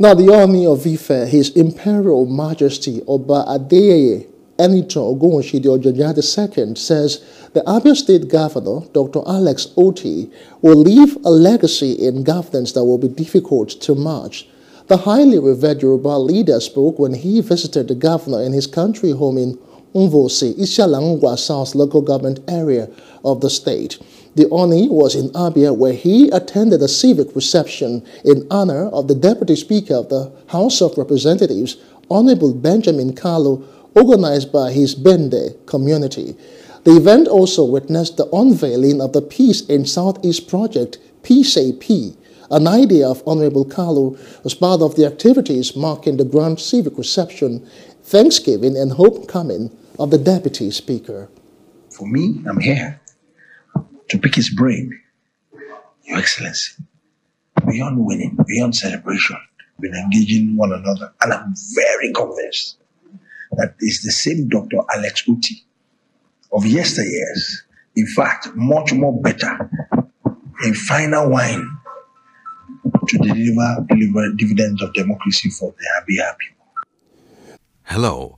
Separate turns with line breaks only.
Now, the Ooni of Ife, His Imperial Majesty Oba Adeyeye Enitan Ogunwushide Ojaja II says the Abia State Governor, Dr. Alex Otti, will leave a legacy in governance that will be difficult to match. The highly revered Yoruba leader spoke when he visited the governor in his country home in Nvosi, Isialangwa South local government area of the state. The Ooni was in Abia where he attended a civic reception in honor of the Deputy Speaker of the House of Representatives, Honorable Benjamin Kalu, organized by his Bende community. The event also witnessed the unveiling of the Peace in Southeast project, PSAP, an idea of Honorable Kalu as part of the activities marking the grand civic reception, Thanksgiving, and homecoming of the Deputy Speaker.
For me, I'm here to pick his brain. Your Excellency, beyond winning, beyond celebration, been engaging one another, and I'm very convinced that it's the same Dr. Alex Otti of yesteryears. In fact, much more better, a finer wine to deliver, deliver dividends of democracy for the Abia people.
Hello.